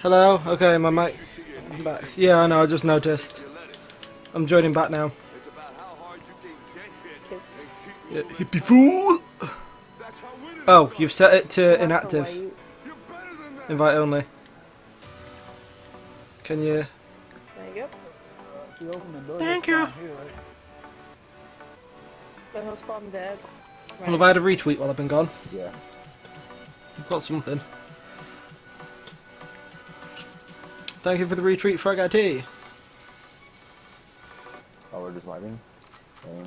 Hello. Okay, my mic. Back. Yeah, I know. I just noticed. I'm joining back now. Yeah, hippie fool. That's how winning Oh, you've set it to inactive. away. You're better than that. Invite only. Can you? There you go. You open the door. Thank you're you. fine Here, right? The host bomb dead. Well, have I had a retweet while I've been gone? Yeah. I've got something. Thank you for the retweet, Frog IT. Oh, we're just vibing. Dang.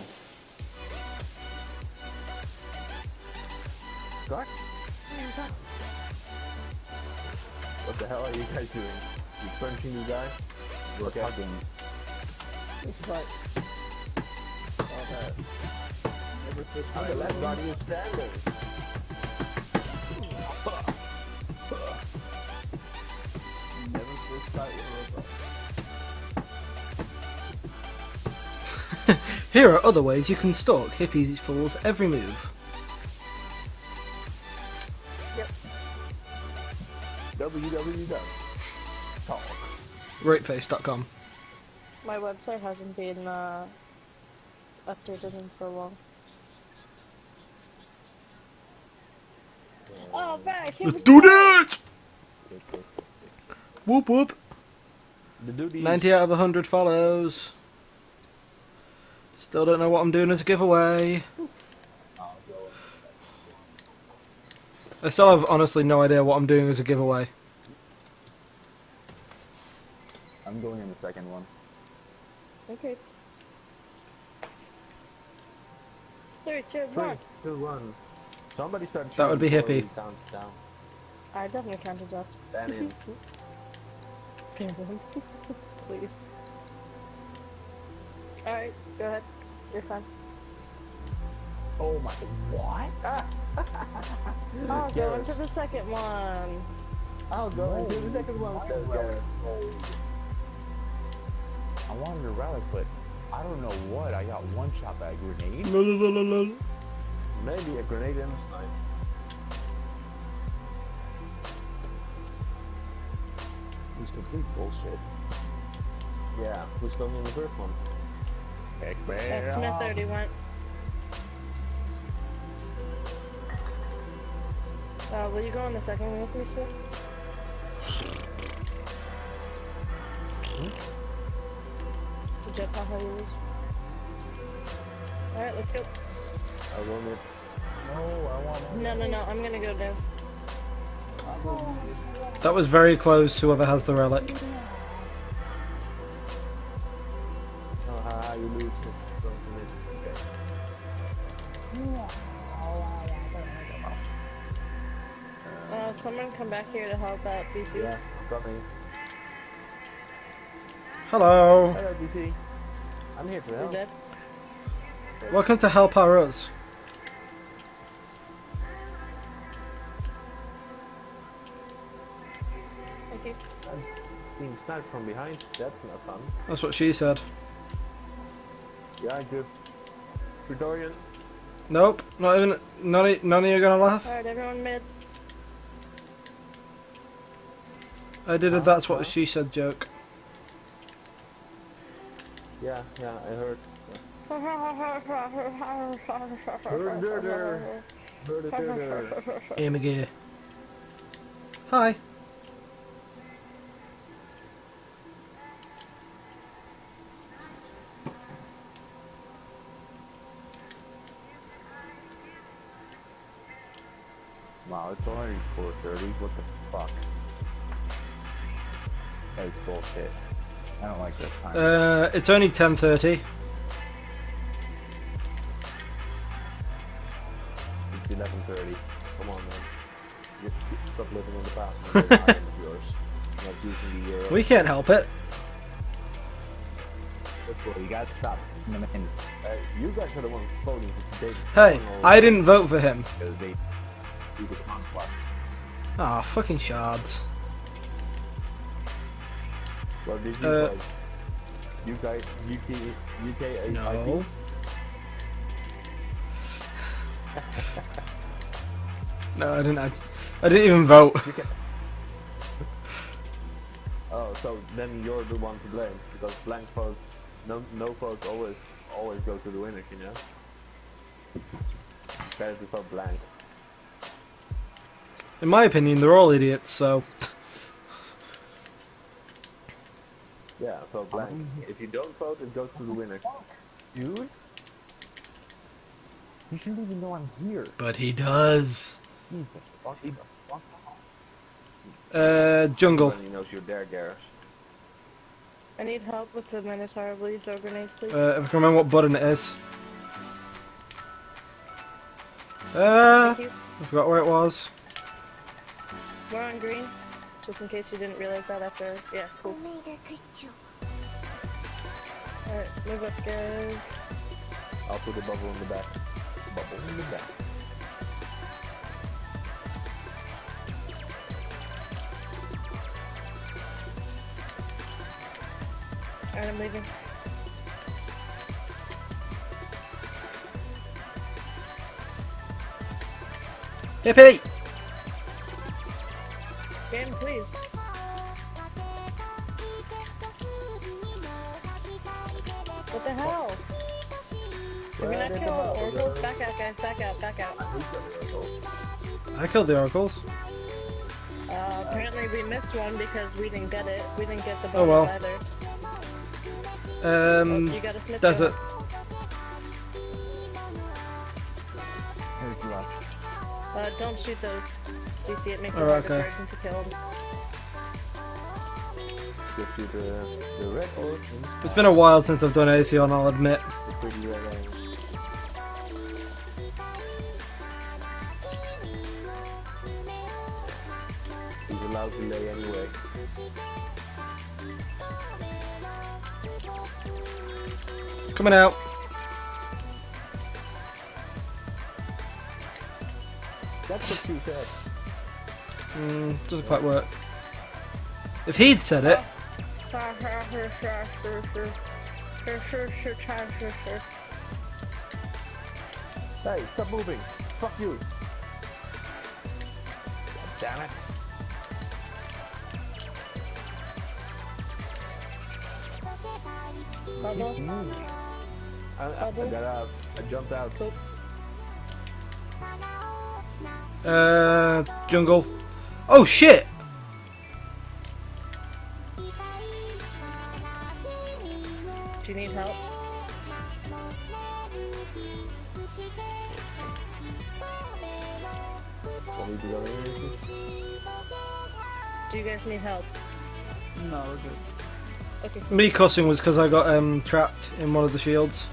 Scott? What the hell are you guys doing? You punching you guys? We're talking. But Okay. How the left body is standing. Never switch fight with robot. Here are other ways you can stalk hippies fools every move. Www. Talk. Rapeface.com. my website hasn't been uh, updated in so long. Oh, back! Let's do this! Whoop whoop. The 90 out of 100 follows. Still don't know what I'm doing as a giveaway. I still have honestly no idea what I'm doing as a giveaway. I'm going in the second one. Okay. Three, two, Three, one. two, one. Somebody start That would be shooting hippie. we count down. I definitely counted that. Stand in. Please. Alright, go ahead. You're fine. oh my. What? Ah, I'll go into the second one. I'll go into the second one, says Garrus. I wanted a relic, but I don't know what. I got one shot by a grenade. Maybe a grenade and a snipe. It's complete bullshit. Yeah, who's going in the first one? Heck, Smith already went. Uh, will you go on the second one with me, Smith? The jetpack how use. Alright, let's go. I want it. No, I want it. No, no, no, I'm gonna go dance. That was very close, whoever has the relic. Oh, you lose this. Don't miss. Okay. Uh, someone come back here to help out DC. Yeah, coming. Hello. Hello, DC. I'm here to You're help. Welcome to Help Our Us. Thank you. I'm being sniped from behind. That's not fun. That's what she said. Yeah, good. Praetorian. Nope, not even. None of, none of you are gonna laugh. Alright, everyone mid. I did a that's what she said joke. Yeah, yeah, I heard. Murder. Amy Gear. Hi. Wow, it's already 4.30. What the fuck? That is bullshit. I don't like this time. Uh, it's only 10:30. It's 11.30. Come on, man. Just stop living in the past. and go to of yours. Not using the euro. We can't help it. you gotta stop Uh, you guys are the ones voting for David. Hey, I didn't vote for him. because they do the conquest. Ah, fucking shards. What did you Uh? You guys, UK, UK, No. no, I didn't. I, I didn't even vote. Oh, so then you're the one to blame because blank votes, no no votes always always go to the winners, you know. To vote blank. In my opinion, they're all idiots. So Yeah, vote blank. If you don't vote, it goes to the winner. Fuck, dude. You shouldn't even know I'm here. But he does. Jesus, fuck the fuck off. Uh, jungle. Everybody knows you're there, Garrus. I need help with the Minotaur Blue throw grenades, please. Uh, if I can remember what button it is. Uh, I forgot where it was. We're on green, just in case you didn't realize that after. Yeah, cool. Alright, move up, guys. I'll put the bubble in the back. Bubble in the back. Alright, I'm leaving. Hippie! Game, please. What the hell? Did gonna kill the oracles? Back out, guys. Back out, back out. I killed the oracles. Uh, apparently we missed one because we didn't get it. We didn't get the Oh, well. either. Um, you got a Smith desert. gun. Here's left. Uh, don't shoot those. Do you see it makes it Alright, hard okay. to to kill them. Gives you the, the red or It's been a while since I've done Atheon, I'll admit. the pretty red orange. He's allowed to lay anyway. Coming out. That's what you said. Mm, doesn't quite work. If he'd said it, Hey, stop moving. Fuck you. Damn it. Bubble. I, I, I got out. I jumped out. Uh, jungle. Oh shit! Want me to go in here? Do you guys need help? No, we're good. Okay. Me cussing was because I got um, trapped in one of the shields.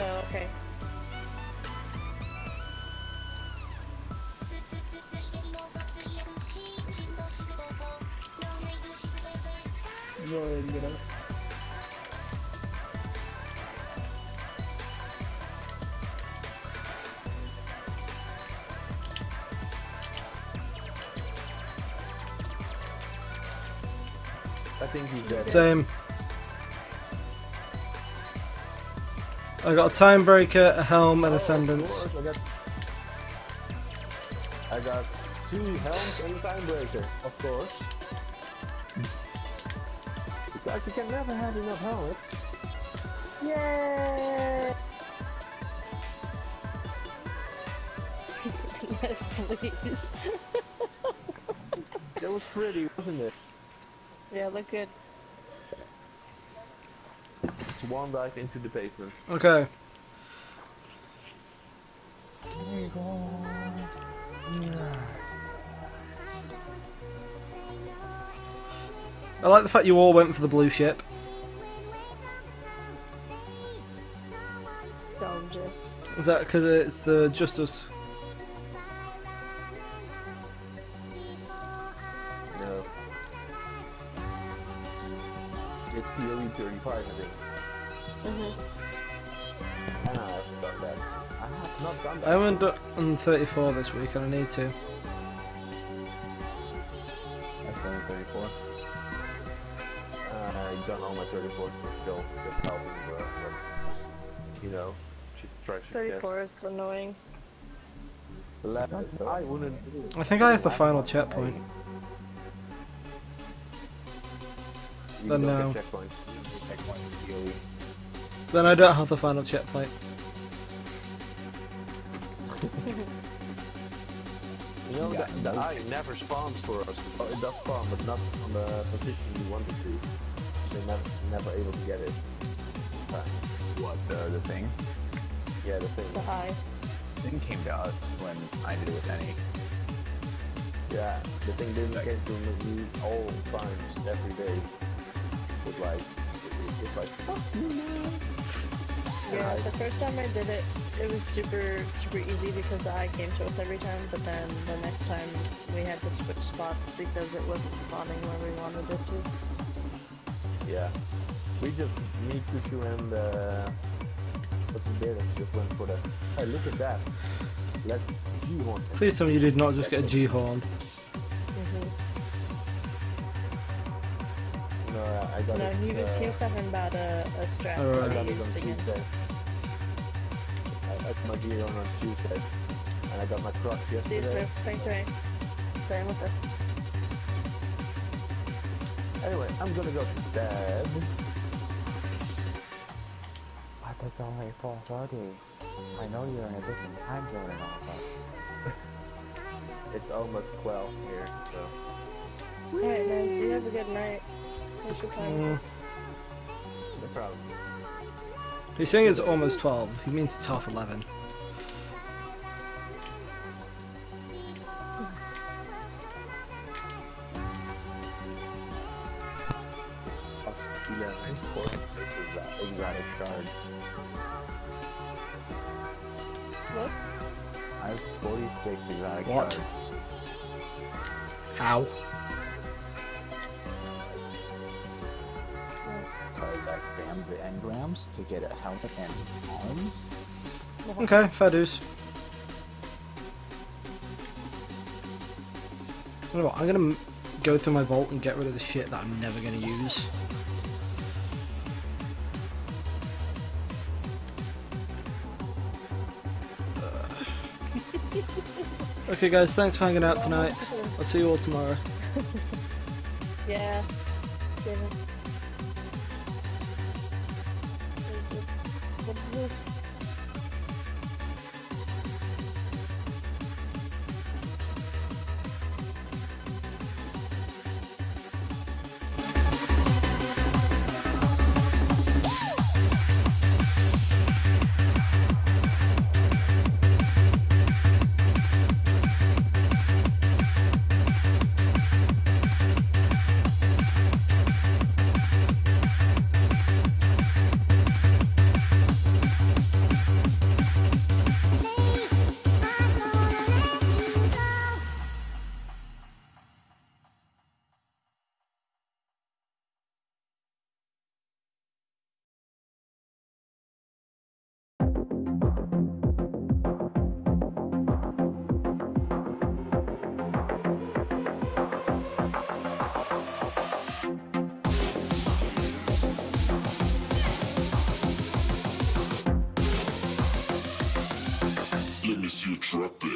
Oh, okay. Go ahead and get out. Same. I got a time breaker, a helm, and Oh, ascendance. I got, I got two helms and a time breaker, of course. Because you can never have enough helmets. Yay! yes, please. That was pretty, wasn't it? Yeah, look good. It's Swan dive into the pavement. Okay. I like the fact you all went for the blue ship. Don't? Is that because it's the Justice? 34 this week, and I need to. That's only 34. Uh, I've done all my 34s still, just helping, uh, what, you know, she tries to 34 is annoying. The so I wouldn't. I think I have the final one, checkpoint. You Then don't no. get checkpoints. Checkpoint POE. Then I don't have the final checkpoint. Know, Yeah, the, the eye never spawns for us. Oh, it does spawn, but not on the position you want it to. They're never, never able to get it. Uh, What, the, the thing? yeah, the thing. The eye. thing came to us when I did it with Annie. Yeah, the thing didn't get to me all times, every day. It's like, it- it's like, fuck you man. Yeah, the first time I did it, it was super, super easy because the eye came to us every time, but then the next time we had to switch spots because it wasn't spawning where we wanted it to. Yeah. We just, me, Kushu, and, uh, what's his beard, just went for the, hey, look at that. Let G1. Please tell me you did not just get a G horn. Mm-hmm. No, I got No, it. he was, he uh, was talking about a, a strap Alright. I my gear on on Tuesday. And I got my crutch See you, yesterday. Thanks, Ray. Staying with us. Anyway, I'm gonna go to bed. But it's only 4.30. I know you're in a different time zone and all, but... It's almost 12 here, so. Alright, guys. You have a good night. Thanks for playing. Mm. No problem. He's saying it's almost 12. He means it's half 11. Yeah, 46 is exotic shards. What? I have 46 exotic What? shards. How? Because I spammed the engrams to get a helmet and arms. Okay, fair dues. You know what, I'm gonna go through my vault and get rid of the shit that I'm never gonna use. Uh. okay guys, thanks for hanging out tonight. I'll see you all tomorrow. Yeah. Damn drop it.